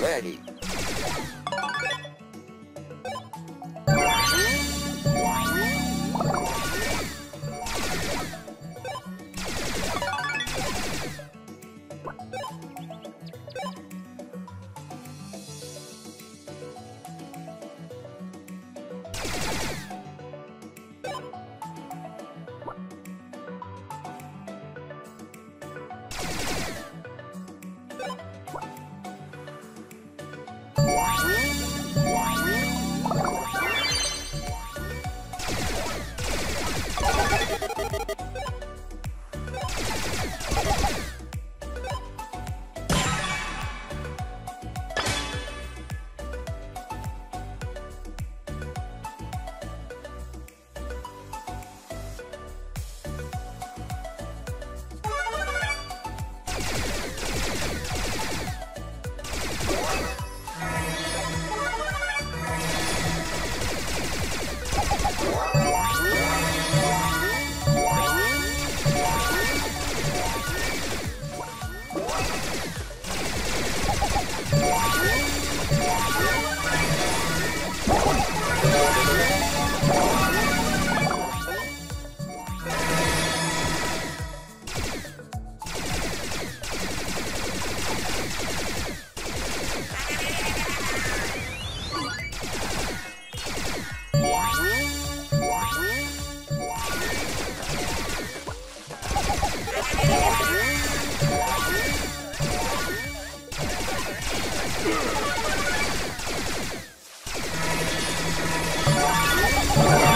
ready. Yeah.